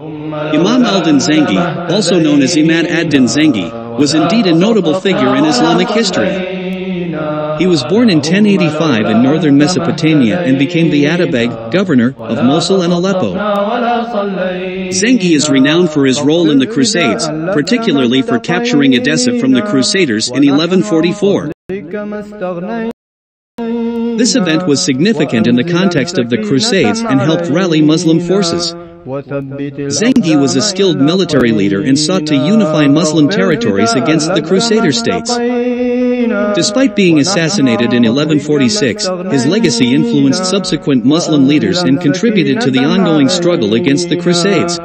Imam al-Din Zengi, also known as Imad ad-Din Zengi, was indeed a notable figure in Islamic history. He was born in 1085 in northern Mesopotamia and became the Atabeg, governor, of Mosul and Aleppo. Zengi is renowned for his role in the Crusades, particularly for capturing Edessa from the Crusaders in 1144. This event was significant in the context of the Crusades and helped rally Muslim forces. Zengi was a skilled military leader and sought to unify Muslim territories against the Crusader states. Despite being assassinated in 1146, his legacy influenced subsequent Muslim leaders and contributed to the ongoing struggle against the Crusades.